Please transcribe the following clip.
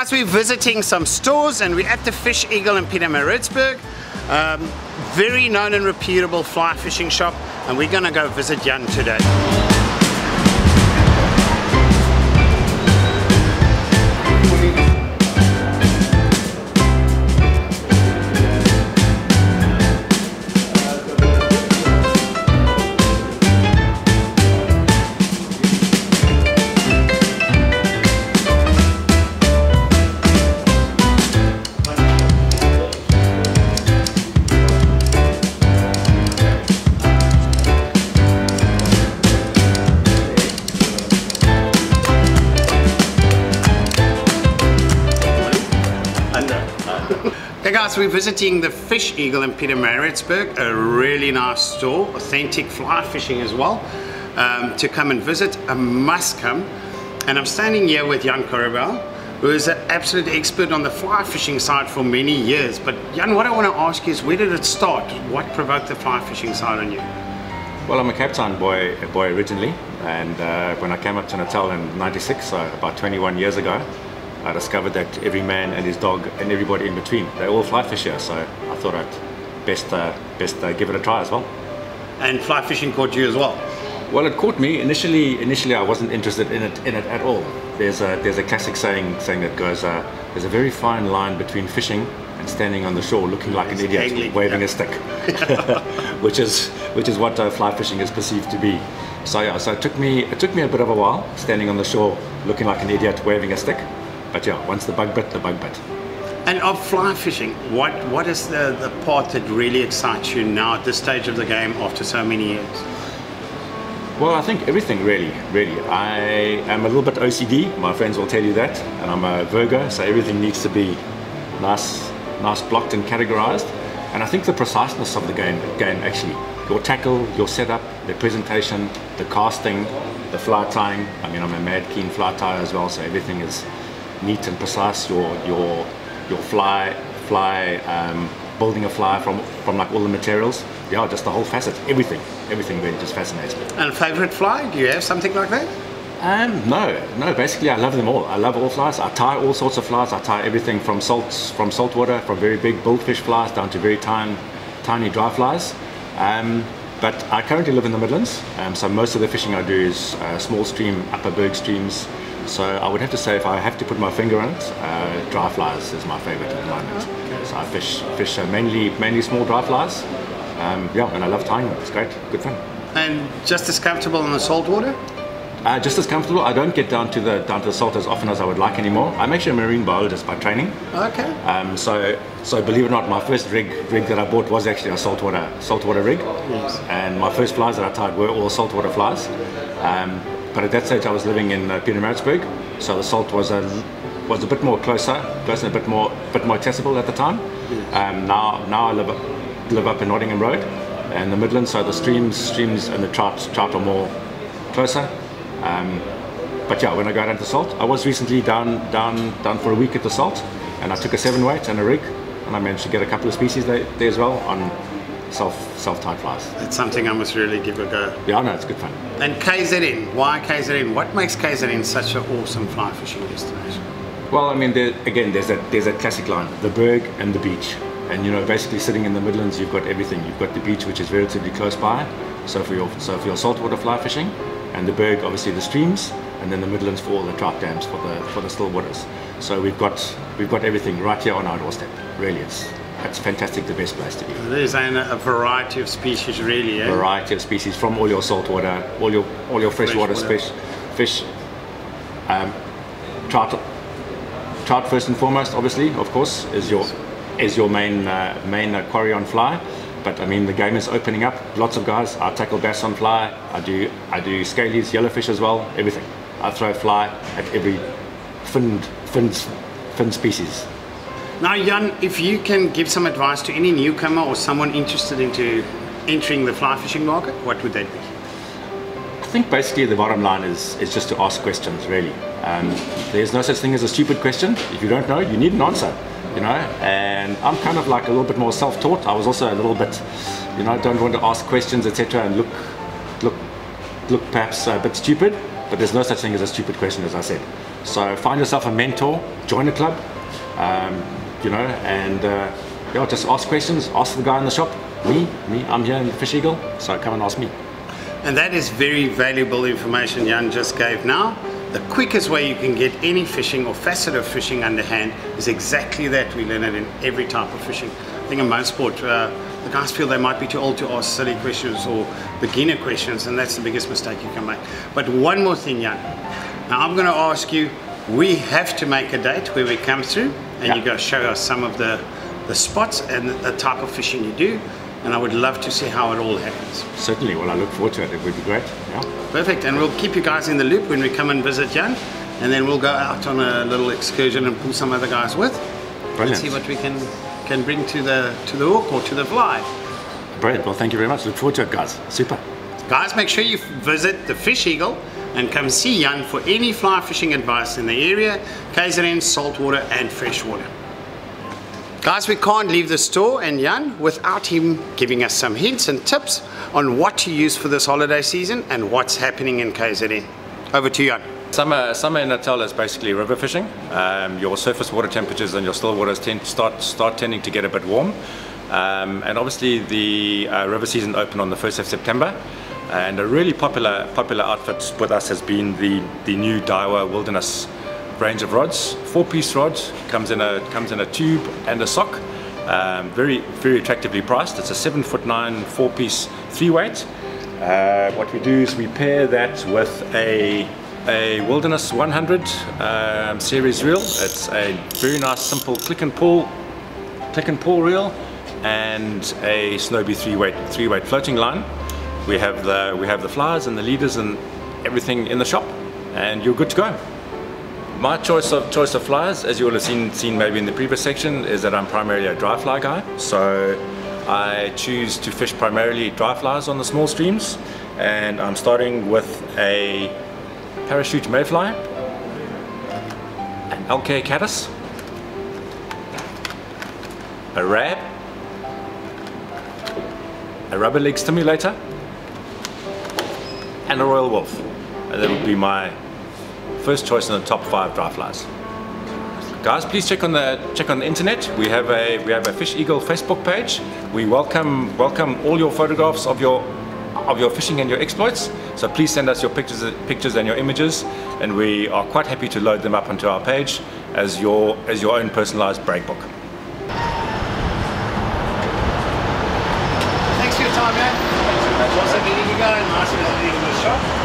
guys, we're visiting some stores and we're at the Fish Eagle in Pietermaritzburg. Um, very known and reputable fly fishing shop and we're gonna go visit Jan today. Hey guys, we're visiting the Fish Eagle in Pietermaritzburg, a really nice store, authentic fly fishing as well. Um, to come and visit, a must come. And I'm standing here with Jan Korabel, who is an absolute expert on the fly fishing side for many years. But Jan, what I want to ask you is, where did it start? What provoked the fly fishing side on you? Well, I'm a Cape Town boy, boy originally, and uh, when I came up to Natal in '96, so about 21 years ago, I discovered that every man and his dog and everybody in between, they all fly fish here. So I thought I'd best uh, best uh, give it a try as well. And fly fishing caught you as well? Well, it caught me initially. Initially, I wasn't interested in it in it at all. There's a there's a classic saying saying that goes, uh, there's a very fine line between fishing and standing on the shore looking like It's an idiot angling, waving yeah. a stick, which is which is what uh, fly fishing is perceived to be. So yeah, so it took me it took me a bit of a while standing on the shore looking like an idiot waving a stick. But yeah, once the bug bit, the bug bit. And of fly fishing, what, what is the, the part that really excites you now at this stage of the game after so many years? Well, I think everything really, really. I am a little bit OCD. My friends will tell you that, and I'm a Virgo, so everything needs to be nice, nice blocked and categorized. And I think the preciseness of the game, game actually, your tackle, your setup, the presentation, the casting, the fly tying. I mean, I'm a mad keen fly tyer as well, so everything is neat and precise. Your your your fly fly um, building a fly from from like all the materials. Yeah, just the whole facet, everything, everything really just fascinates me. And favorite fly? Do you have something like that? Um, no, no. Basically, I love them all. I love all flies. I tie all sorts of flies. I tie everything from salts, from saltwater, from very big bullfish flies down to very tiny, tiny dry flies. Um, but I currently live in the Midlands, um, so most of the fishing I do is uh, small stream, upper berg streams. So I would have to say, if I have to put my finger on it, uh, dry flies is my favourite at the moment. So I fish, fish uh, mainly, mainly small dry flies. Um, yeah, and I love tying them. It's great, good fun. And just as comfortable in the salt water? Uh, just as comfortable. I don't get down to the down to the salt as often as I would like anymore. I'm actually a marine biologist by training. Okay. Um, so so believe it or not, my first rig rig that I bought was actually a saltwater saltwater rig. Yes. And my first flies that I tied were all saltwater flies. Um, but at that stage, I was living in uh, Pietermaritzburg, so the salt was a was a bit more closer, closer, a bit more bit more accessible at the time. Um, now now I live up, live up in Nottingham Road, and the Midlands, so the streams streams and the trout trout are more closer. Um, but yeah, when I go down to salt, I was recently down down down for a week at the salt, and I took a seven weight and a rig, and I managed to get a couple of species there, there as well on self self tied flies. It's something I must really give a go. Yeah, no, it's good fun. And KZN, why KZN? What makes KZN such an awesome fly fishing destination? Well, I mean, there, again, there's that there's that classic line: the berg and the beach. And you know, basically sitting in the Midlands, you've got everything. You've got the beach, which is relatively close by, so for your so for your saltwater fly fishing, and the berg, obviously the streams, and then the Midlands for all the trout dams for the for the still waters. So we've got we've got everything right here on our doorstep. Really, it's it's fantastic. The best place to be. There's a variety of species, really. Eh? variety of species from all your saltwater, all your all your freshwater Freshwater. fish, fish, um, trout, trout first and foremost, obviously, of course, is your is your main uh, main uh, quarry on fly. But I mean, the game is opening up. Lots of guys. I tackle bass on fly. I do I do scalies, yellowfish as well. Everything. I throw fly at every finned fin fin species. Now, Jan, if you can give some advice to any newcomer or someone interested into entering the fly fishing market, what would that be? I think basically the bottom line is is just to ask questions. Really, um, there's no such thing as a stupid question. If you don't know, you need an answer. You know, and I'm kind of like a little bit more self-taught. I was also a little bit, you know, don't want to ask questions, etc., and look, look, look perhaps a bit stupid. but there's no such thing as a stupid question, as I said. So find yourself a mentor, join a club, um, you know, and uh, yeah, just ask questions, ask the guy in the shop. Me, me, I'm here in the Fish Eagle, so come and ask me. And that is very valuable information Jan just gave now. The quickest way you can get any fishing or facet of fishing underhand is exactly that. We learn it in every type of fishing. I think in most sport, uh, the guys feel they might be too old to ask silly questions or beginner questions, and that's the biggest mistake you can make. But one more thing, Jan. Now I'm going to ask you, we have to make a date where we come through, and Yeah. going to show us some of the, the spots and the type of fishing you do. And I would love to see how it all happens. Certainly, well, I look forward to it. It would be great. Yeah. Perfect, and we'll keep you guys in the loop when we come and visit Jan, and then we'll go out on a little excursion and pull some other guys with, and Brilliant. see what we can can bring to the to the hook or to the fly. Brilliant. Well, thank you very much. Look forward to it, guys. Super. Guys, make sure you visit the Fish Eagle and come see Jan for any fly fishing advice in the area, KZN, saltwater and freshwater. Guys, we can't leave the store and Jan without him giving us some hints and tips on what to use for this holiday season and what's happening in KZN. Over to you, Jan. Summer, summer in Natal is basically river fishing. Um, your surface water temperatures and your still waters tend start start tending to get a bit warm, um, and obviously the uh, river season opened on the first of September. And a really popular popular outfit with us has been the the new Daiwa Wilderness range of rods. Four-piece rods, comes in a comes in a tube and a sock. Um, very very attractively priced. It's a seven foot nine four-piece three weight. Uh, what we do is we pair that with a a Wilderness 100 um, series reel. It's a very nice simple click and pull click and pull reel and a Snowbee three weight three weight floating line. We have the we have the flies and the leaders and everything in the shop and you're good to go. My choice of choice of flies, as you will have seen seen maybe in the previous section, is that I'm primarily a dry fly guy. So I choose to fish primarily dry flies on the small streams, and I'm starting with a parachute mayfly, an LK caddis, a rab, a rubber leg stimulator, and a royal Wulff. And that would be my first choice in the top five dry flies. Guys, please check on the check on the internet. We have a we have a Fish Eagle Facebook page. We welcome welcome all your photographs of your of your fishing and your exploits. So please send us your pictures pictures and your images, and we are quite happy to load them up onto our page as your as your own personalized break book. Thanks for your time, man. Awesome meeting you